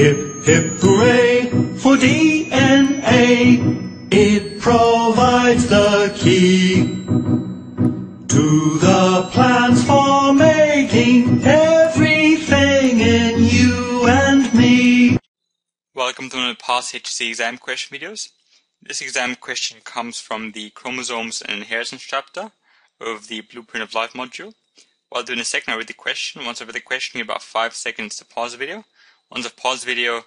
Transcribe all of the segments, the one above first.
Hip, hip, hooray for DNA. It provides the key to the plans for making everything in you and me. Welcome to another the past HSC exam question videos. This exam question comes from the Chromosomes and Inheritance chapter of the Blueprint of Life module. While doing a second, I read the question. Once I read the question, you have about five seconds to pause the video. Once I've paused the video,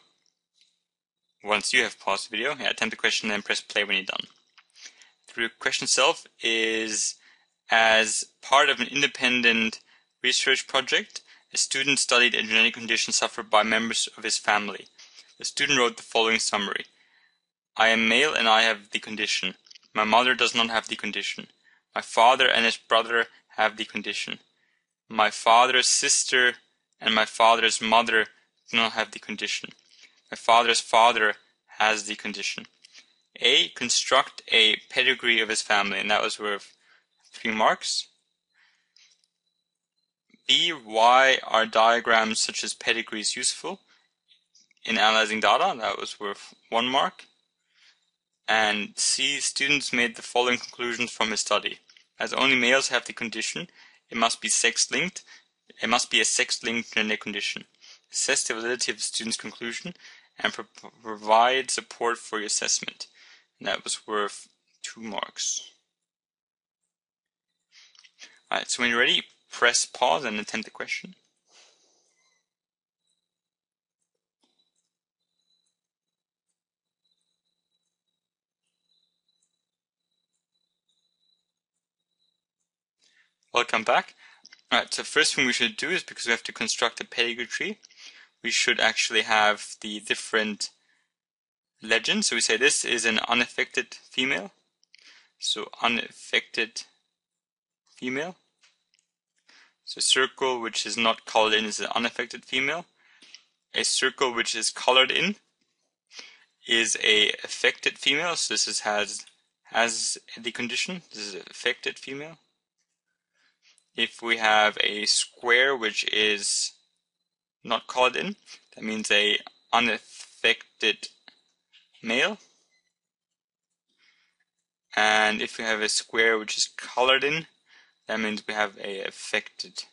once you have paused the video, yeah, attempt the question, then press play when you're done. The question itself is as part of an independent research project, a student studied a genetic condition suffered by members of his family. The student wrote the following summary. I am male and I have the condition. My mother does not have the condition. My father and his brother have the condition. My father's sister and my father's mother do not have the condition. My father's father has the condition. A. Construct a pedigree of his family, and that was worth three marks. B. Why are diagrams such as pedigrees useful in analyzing data? That was worth one mark. And C. Students made the following conclusions from his study. As only males have the condition, it must be sex linked. It must be a sex linked genetic condition. Assess the validity of the student's conclusion and pro provide support for your assessment. And that was worth two marks. Alright, so when you're ready, press pause and attempt the question. Welcome back. Alright, so first thing we should do is because we have to construct a pedigree tree, we should actually have the different legends. So we say this is an unaffected female. So unaffected female. So circle which is not colored in is an unaffected female. A circle which is colored in is a affected female. So this is has has the condition. This is an affected female. If we have a square which is not colored in. That means a unaffected male. And if we have a square which is colored in, that means we have a affected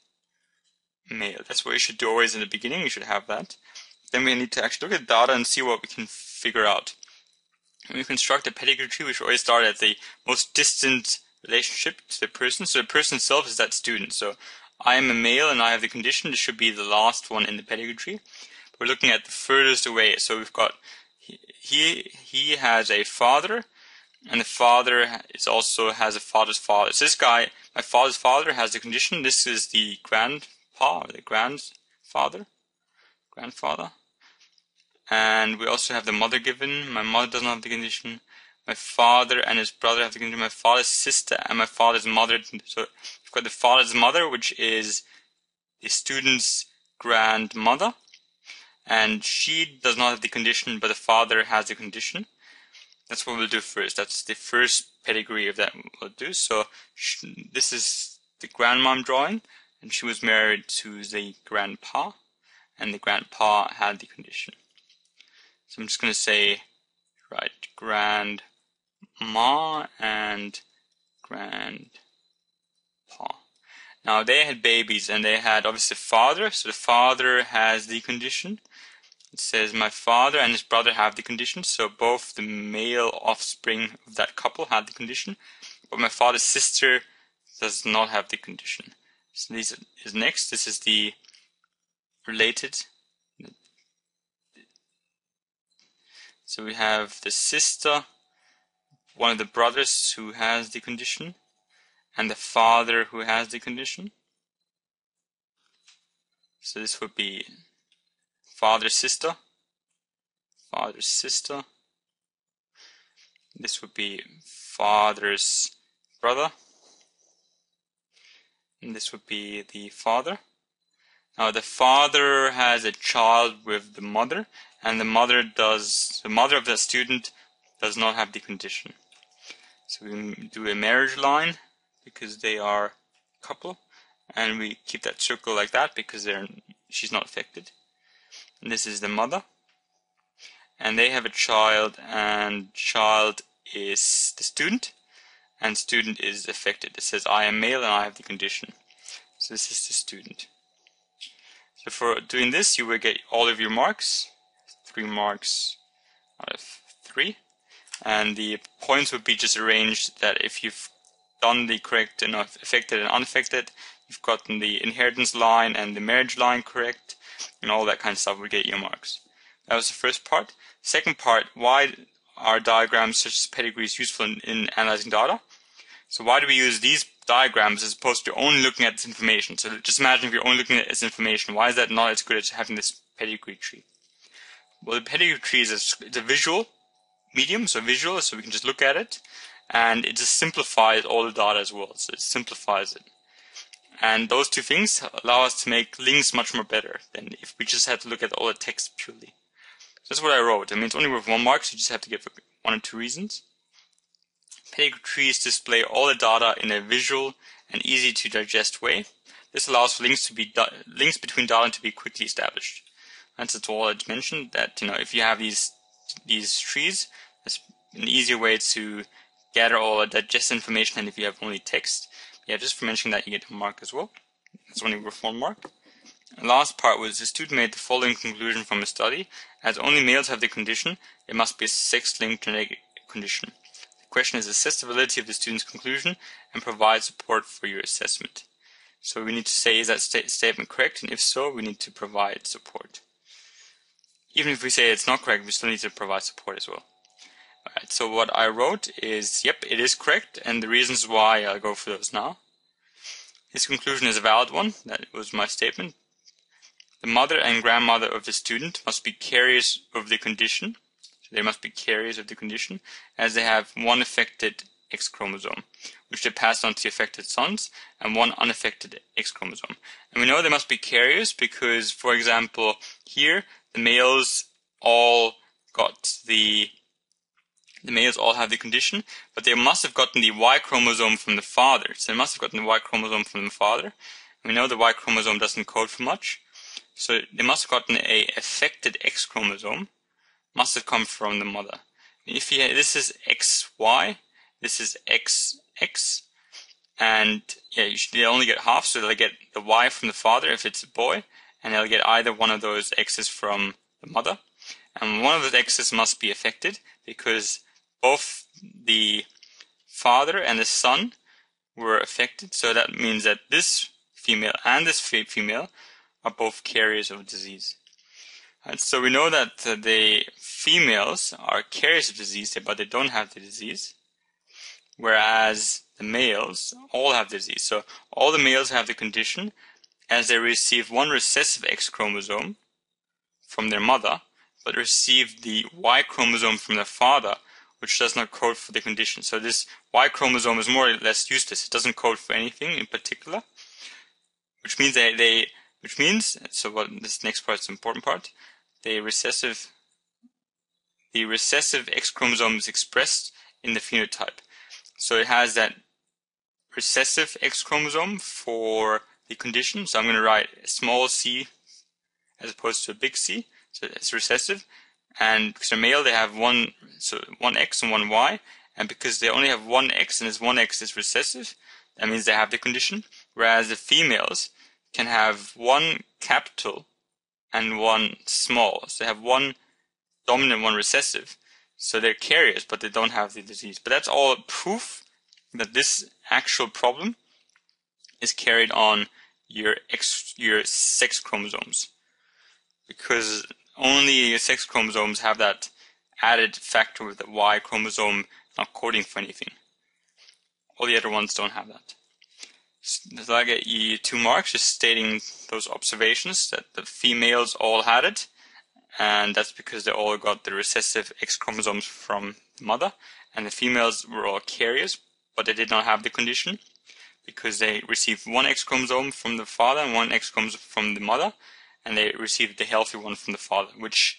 male. That's what you should do always in the beginning. You should have that. Then we need to actually look at data and see what we can figure out. When we construct a pedigree tree, we should always start at the most distant relationship to the person. So the person itself is that student. So I am a male and I have the condition. This should be the last one in the pedigree tree. We're looking at the furthest away. So we've got he he has a father, and the father is also has a father's father. So this guy, my father's father, has the condition. This is the grandpa the grandfather, grandfather, and we also have the mother given. My mother doesn't have the condition my father and his brother have to come to my father's sister and my father's mother. So you've got the father's mother, which is the student's grandmother, and she does not have the condition, but the father has the condition. That's what we'll do first. That's the first pedigree of that we'll do. So she, this is the grandmom drawing, and she was married to the grandpa, and the grandpa had the condition. So I'm just going to say, right, grand Ma and grandpa. Now they had babies and they had obviously father, so the father has the condition. It says my father and his brother have the condition, so both the male offspring of that couple had the condition, but my father's sister does not have the condition. So this is next. This is the related. So we have the sister one of the brothers who has the condition and the father who has the condition. So this would be father sister, father sister. This would be father's brother. And this would be the father. Now the father has a child with the mother and the mother does the mother of the student does not have the condition. So we do a marriage line because they are a couple and we keep that circle like that because they're she's not affected. And this is the mother. and they have a child, and child is the student, and student is affected. It says I am male and I have the condition. So this is the student. So for doing this, you will get all of your marks, three marks out of three, and the points would be just arranged that if you've done the correct and affected and unaffected, you've gotten the inheritance line and the marriage line correct, and all that kind of stuff would get your marks. That was the first part. Second part, why are diagrams such as pedigrees useful in, in analyzing data? So why do we use these diagrams as opposed to only looking at this information? So just imagine if you're only looking at this information, why is that not as good as having this pedigree tree? Well, the pedigree tree is a, it's a visual medium, so visual, so we can just look at it, and it just simplifies all the data as well. So it simplifies it. And those two things allow us to make links much more better than if we just had to look at all the text purely. So that's what I wrote. I mean, it's only worth one mark, so you just have to give one or two reasons. Pedigree trees display all the data in a visual and easy to digest way. This allows for links to be links between data to be quickly established. That's all I mentioned. That you know, if you have these these trees, it's an easier way to gather all the digest information than if you have only text. Yeah, just for mentioning that, you get a mark as well. That's only one mark. The last part was the student made the following conclusion from a study. As only males have the condition, it must be a sex-linked genetic condition. The question is the validity of the student's conclusion and provide support for your assessment. So we need to say, is that st statement correct? And if so, we need to provide support. Even if we say it's not correct, we still need to provide support as well. Alright, so what I wrote is, yep, it is correct, and the reasons why I'll go for those now. His conclusion is a valid one, that was my statement. The mother and grandmother of the student must be carriers of the condition, so they must be carriers of the condition, as they have one affected X chromosome, which they pass on to the affected sons, and one unaffected X chromosome. And we know they must be carriers because, for example, here the males all got the the males all have the condition, but they must have gotten the Y chromosome from the father. So they must have gotten the Y chromosome from the father. We know the Y chromosome doesn't code for much. So they must have gotten a affected X chromosome. Must have come from the mother. If you, this is XY, this is XX, and yeah, you should, they only get half, so they get the Y from the father if it's a boy, and they'll get either one of those X's from the mother. And one of those X's must be affected because both the father and the son were affected. So that means that this female and this female are both carriers of disease. And so we know that the females are carriers of disease, but they don't have the disease, whereas the males all have disease. So all the males have the condition as they receive one recessive X chromosome from their mother, but receive the Y chromosome from their father, which does not code for the condition. So this Y chromosome is more or less useless. It doesn't code for anything in particular, which means they, they which means, so what this next part is the important part, the recessive, the recessive X chromosome is expressed in the phenotype. So it has that recessive X chromosome for the condition. So I'm going to write a small c as opposed to a big C. So it's recessive. And because they're male, they have one, so one X and one Y. And because they only have one X and this one X is recessive, that means they have the condition. Whereas the females can have one capital and one small. So they have one dominant, one recessive. So they're carriers, but they don't have the disease. But that's all proof that this actual problem is carried on your X, your sex chromosomes. Because only sex chromosomes have that added factor with the Y chromosome not coding for anything. All the other ones don't have that. So I get you two marks just stating those observations that the females all had it, and that's because they all got the recessive X chromosomes from the mother, and the females were all carriers, but they did not have the condition because they received one X chromosome from the father and one X chromosome from the mother, and they received the healthy one from the father, which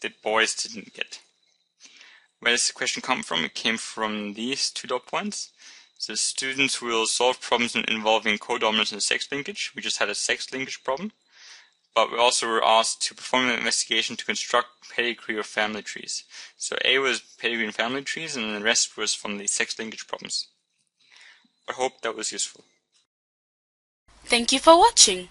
the boys didn't get. Where does the question come from? It came from these two dot points. So students will solve problems involving codominance and sex linkage. We just had a sex linkage problem. but we also were asked to perform an investigation to construct pedigree or family trees. So A was pedigree and family trees, and the rest was from the sex linkage problems. I hope that was useful. Thank you for watching.